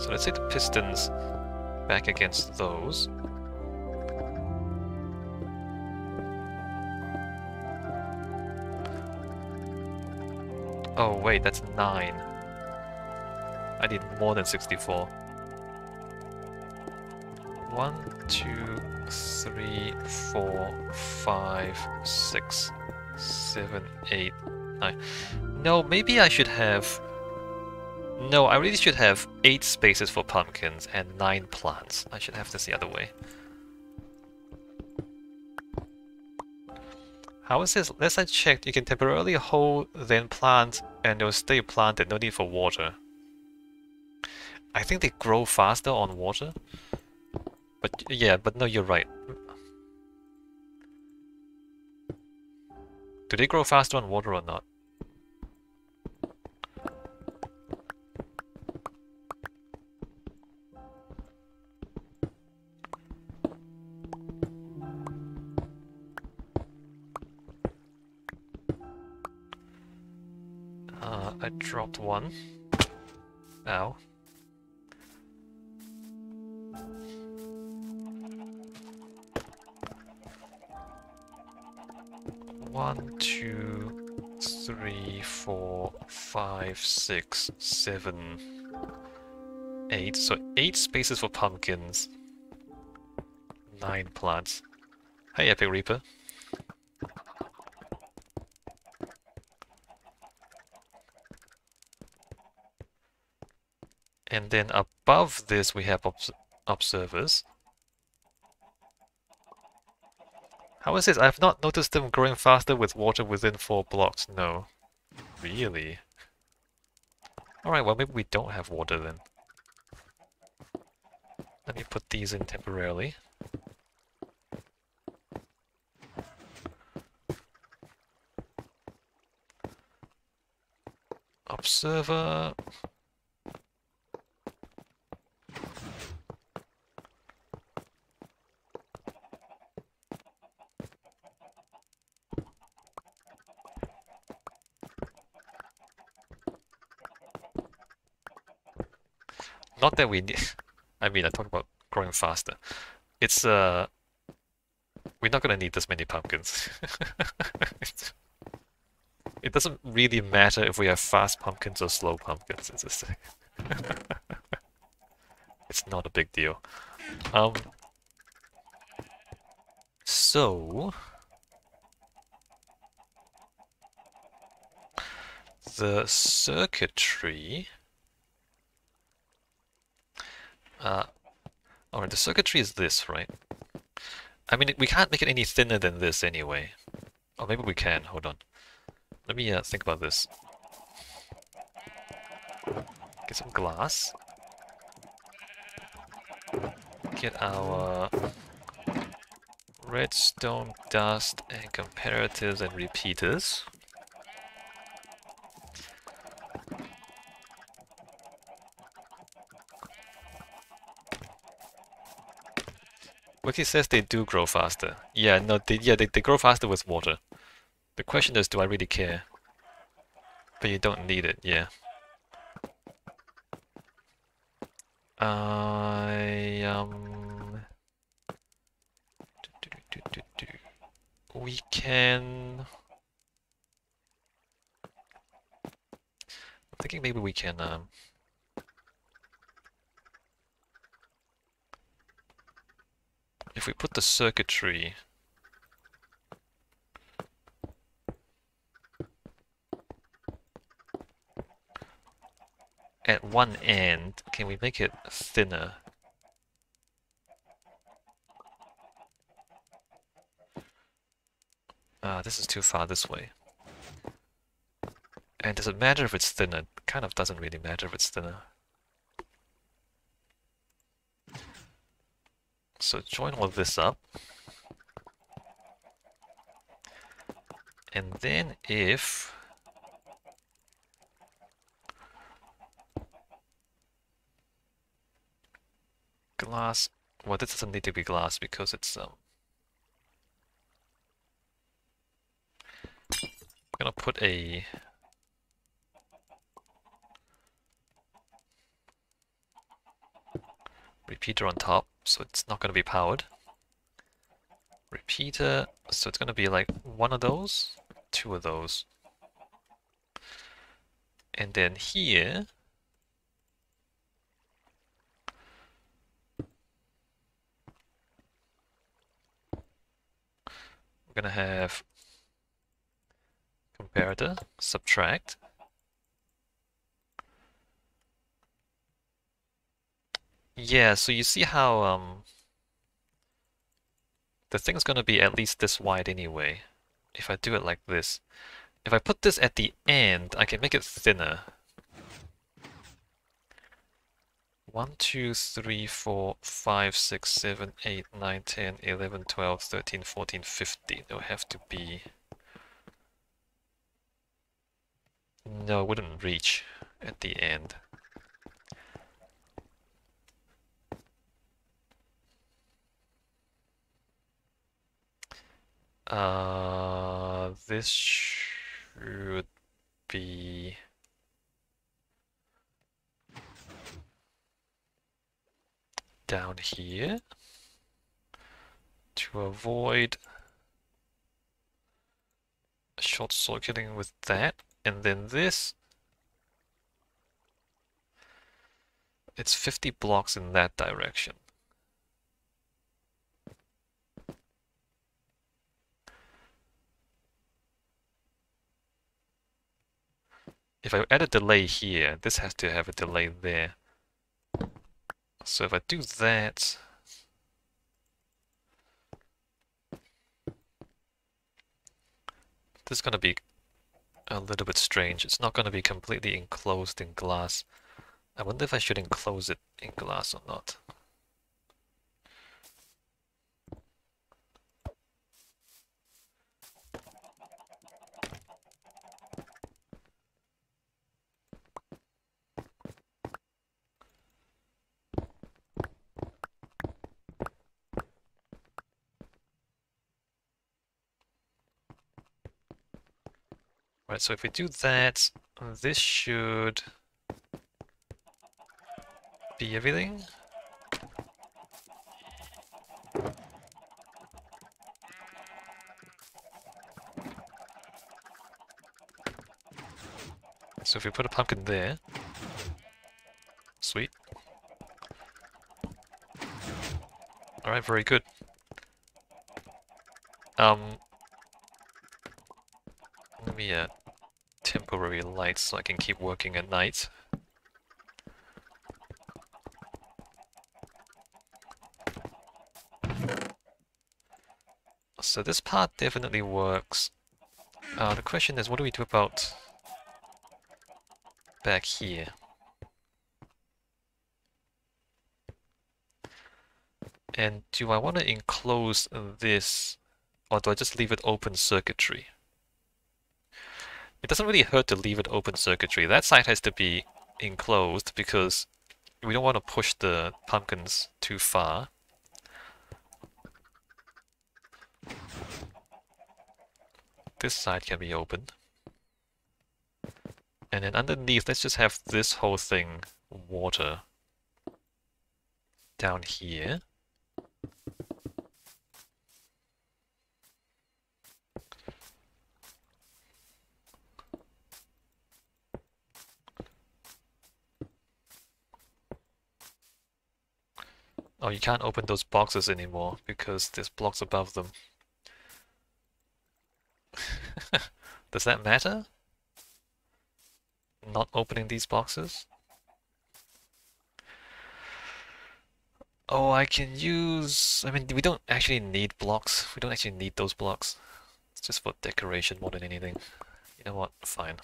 So let's say the pistons back against those. Oh wait, that's 9. I need more than 64. 1, 2, 3, 4, 5, 6, 7, 8, 9. No, maybe I should have... No, I really should have 8 spaces for pumpkins and 9 plants. I should have this the other way. How is this? Last I checked, you can temporarily hold, then plant, and they'll stay planted, no need for water. I think they grow faster on water. But yeah, but no, you're right. Do they grow faster on water or not? I dropped one. Ow. One, two, three, four, five, six, seven, eight. So eight spaces for pumpkins. Nine plants. Hey, Epic Reaper. And then above this we have obs observers. How is this? I have not noticed them growing faster with water within four blocks. No. Really? Alright, well maybe we don't have water then. Let me put these in temporarily. Observer... Not that we need... I mean, I talk about growing faster. It's, uh... We're not gonna need this many pumpkins. it doesn't really matter if we have fast pumpkins or slow pumpkins. It's just... it's not a big deal. Um... So... The circuitry... Uh, Alright, the circuitry is this, right? I mean, we can't make it any thinner than this anyway. Or maybe we can, hold on. Let me uh, think about this. Get some glass. Get our redstone dust and comparators and repeaters. Wiki says they do grow faster. Yeah, no, they, yeah, they, they grow faster with water. The question is, do I really care? But you don't need it, yeah. I, um... We can... I'm thinking maybe we can, um... if we put the circuitry at one end, can we make it thinner? Ah, this is too far this way. And does it matter if it's thinner? Kind of doesn't really matter if it's thinner. So join all this up. And then if glass, well this doesn't need to be glass because it's um I'm gonna put a repeater on top, so it's not going to be powered. Repeater, so it's going to be like one of those, two of those. And then here, we're going to have comparator, subtract, Yeah, so you see how um the thing's gonna be at least this wide anyway. If I do it like this. If I put this at the end, I can make it thinner. 1, 2, 3, 4, 5, 6, 7, 8, 9, 10, 11, 12, 13, 14, 15. They'll have to be... No, it wouldn't reach at the end. Uh, this should be down here to avoid short circuiting with that and then this. It's 50 blocks in that direction if I add a delay here, this has to have a delay there. So if I do that, this is going to be a little bit strange. It's not going to be completely enclosed in glass. I wonder if I should enclose it in glass or not. Right, so if we do that, this should be everything. So if we put a pumpkin there, sweet. Alright, very good. Um, let me uh, temporary lights so I can keep working at night. So this part definitely works. Uh, the question is, what do we do about back here? And do I want to enclose this, or do I just leave it open circuitry? It doesn't really hurt to leave it open circuitry. That side has to be enclosed because we don't want to push the pumpkins too far. This side can be opened. And then underneath, let's just have this whole thing water down here. Oh, you can't open those boxes anymore because there's blocks above them. Does that matter? Not opening these boxes? Oh, I can use... I mean, we don't actually need blocks. We don't actually need those blocks. It's just for decoration more than anything. You know what? Fine.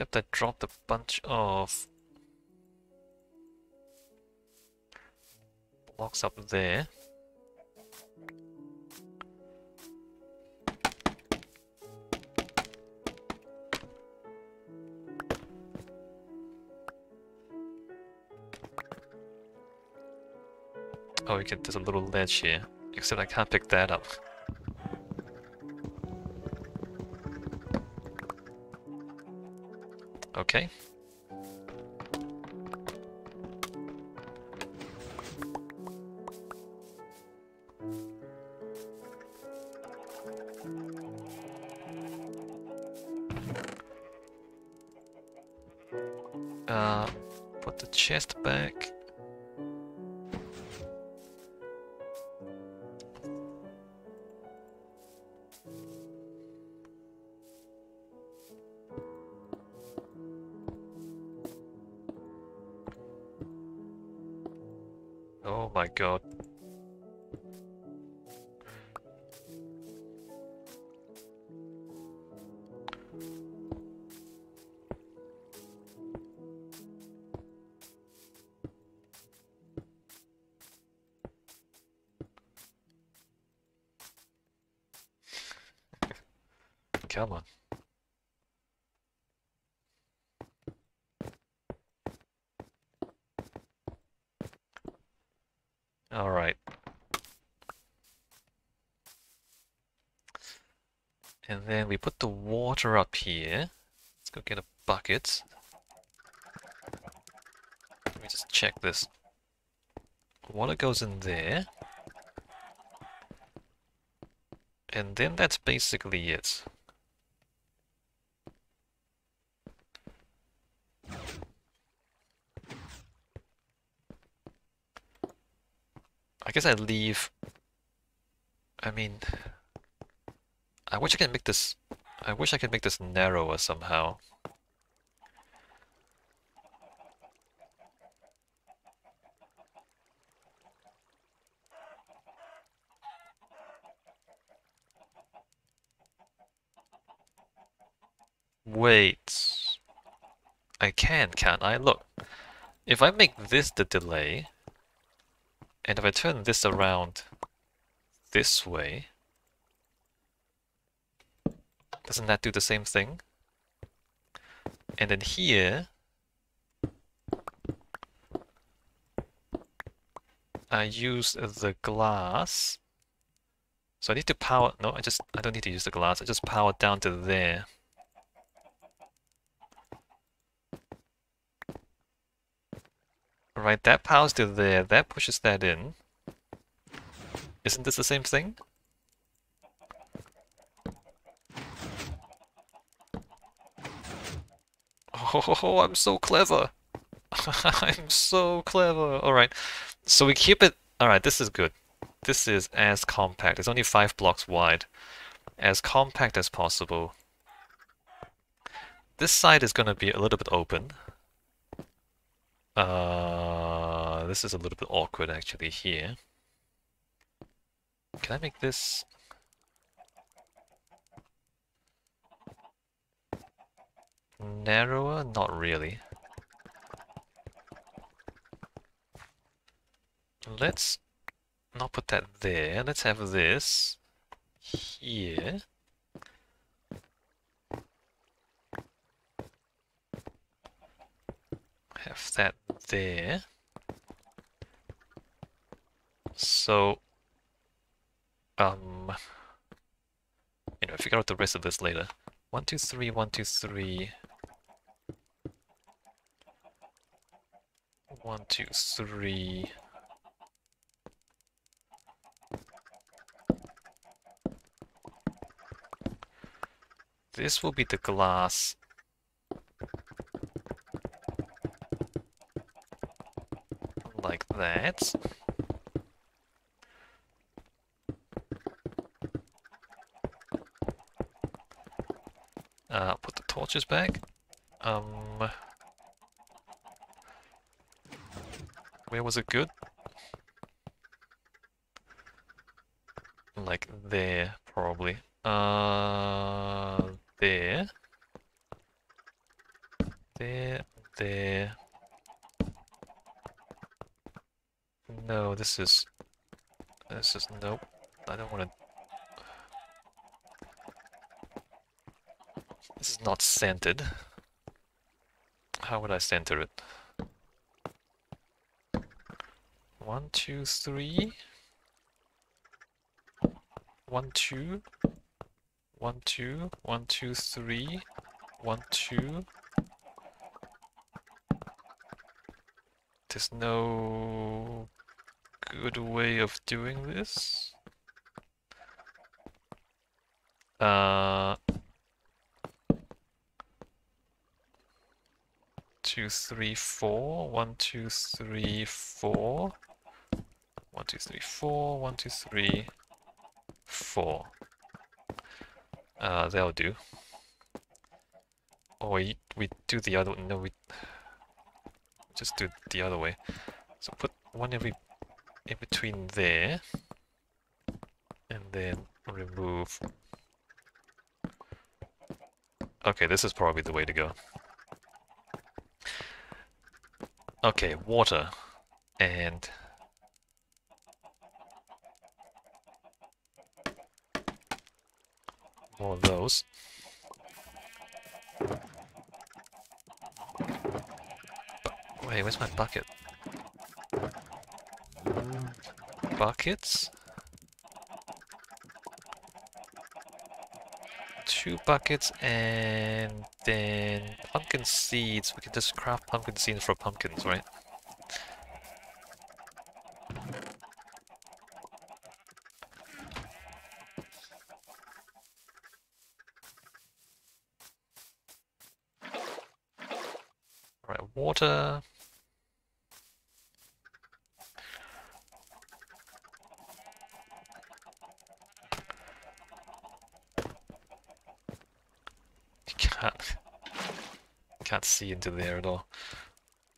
Except I dropped a bunch of blocks up there. Oh, you can, there's a little ledge here. Except I can't pick that up. Okay. Uh, put the chest back. Come on. All right. And then we put the water up here. Let's go get a bucket. Let me just check this. Water goes in there. And then that's basically it. I guess I leave... I mean... I wish I could make this... I wish I could make this narrower somehow. Wait... I can, can't I? Look, if I make this the delay, and if I turn this around this way, doesn't that do the same thing? And then here, I use the glass. So I need to power, no, I just, I don't need to use the glass, I just power down to there. Right, that powers to there, that pushes that in. Isn't this the same thing? Oh, I'm so clever! I'm so clever! Alright, so we keep it... Alright, this is good. This is as compact. It's only 5 blocks wide. As compact as possible. This side is going to be a little bit open. Uh, this is a little bit awkward actually here. Can I make this... Narrower? Not really. Let's not put that there. Let's have this here. Have that there. So, um, you know, figure out the rest of this later. One, two, three, one, two, three. One, two, three. This will be the glass like that. Uh, put the torches back. Um, where was it good? Like there, probably. Uh, there. There, there. No, this is... This is... Nope. I don't want to... This is not centered. How would I center it? One, two, three. One, two. One, two. One, two, three. One, two. There's no good way of doing this. Uh, two, three, four. One, two, three, four. One, two, three, four. One, two, three, four. Uh, that'll do. Or we, we do the other, no, we just do the other way. So put one every in between there, and then remove. Okay, this is probably the way to go. Okay, water and more of those. Wait, where's my bucket? Buckets? Two buckets and then pumpkin seeds. We can just craft pumpkin seeds for pumpkins, right? Right, water. You can't can't see into there at all.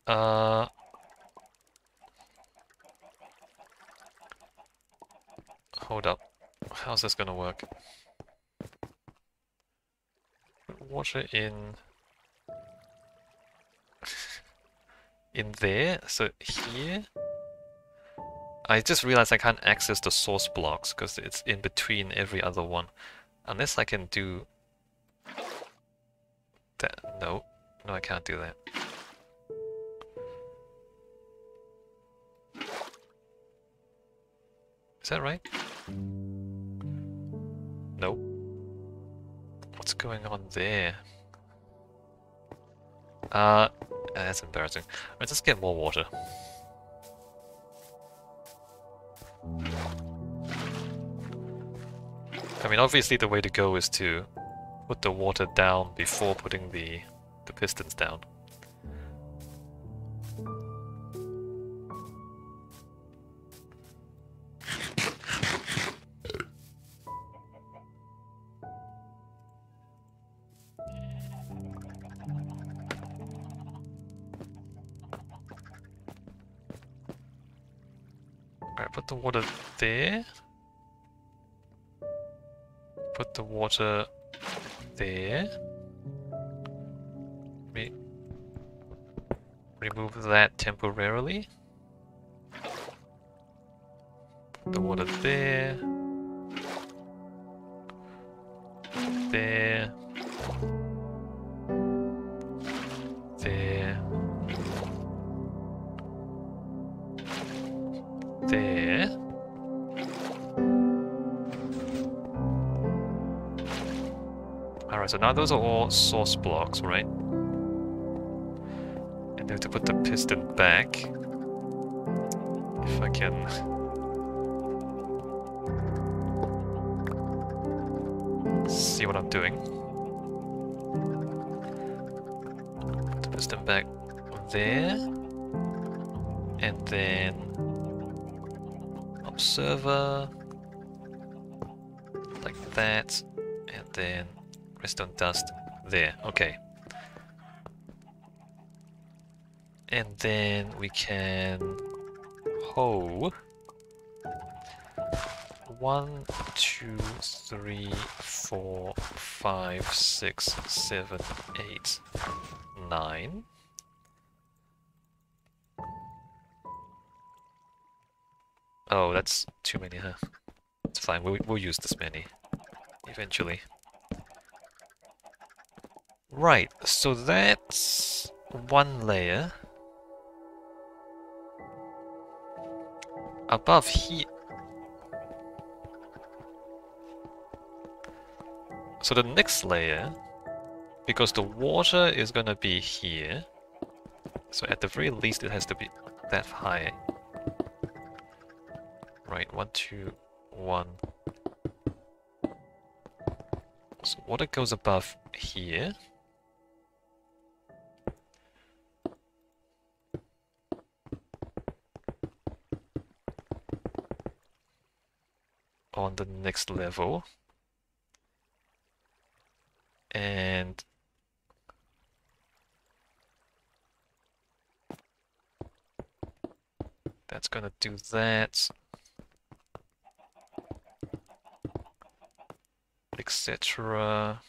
Uh Hold up. How's this gonna work? Put water in in there, so here I just realized I can't access the source blocks because it's in between every other one. Unless I can do that. No, no, I can't do that. Is that right? Nope. What's going on there? Uh, that's embarrassing. Let's just get more water. I mean, obviously the way to go is to put the water down before putting the, the pistons down. Alright, put the water there. Put the water there. Remove that temporarily. Put the water there. There. There. There. Alright, so now those are all source blocks, right? And then to put the piston back. If I can... See what I'm doing. Put the piston back there. And then... Observer. Like that. And then redstone dust there. Okay. And then we can hoe one, two, three, four, five, six, seven, eight, nine. Oh, that's too many, huh? It's fine, we'll, we'll use this many. Eventually. Right, so that's one layer. Above here... So the next layer, because the water is gonna be here, so at the very least it has to be that high. Right, one, two, one. So water goes above here. On the next level. And that's gonna do that. etc.